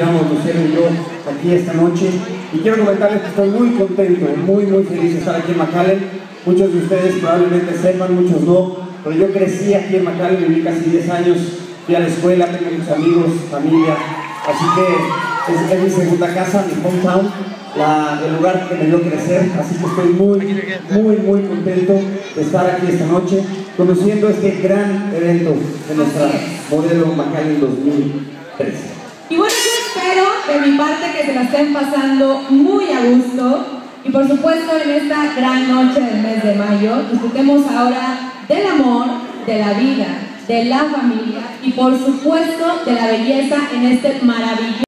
digamos, Lucero yo aquí esta noche. Y quiero comentarles que estoy muy contento, muy, muy feliz de estar aquí en McAllen. Muchos de ustedes probablemente sepan, muchos no, pero yo crecí aquí en McAllen, viví casi 10 años, fui a la escuela, tengo muchos amigos, familia, así que es, mi segunda casa, mi hometown, la, el lugar que me dio crecer, así que estoy muy, muy, muy contento de estar aquí esta noche, conociendo este gran evento de nuestra modelo McAllen 2013. De mi parte que se la estén pasando muy a gusto. Y por supuesto, en esta gran noche del mes de mayo, disfrutemos ahora del amor, de la vida, de la familia y por supuesto de la belleza en este maravilloso.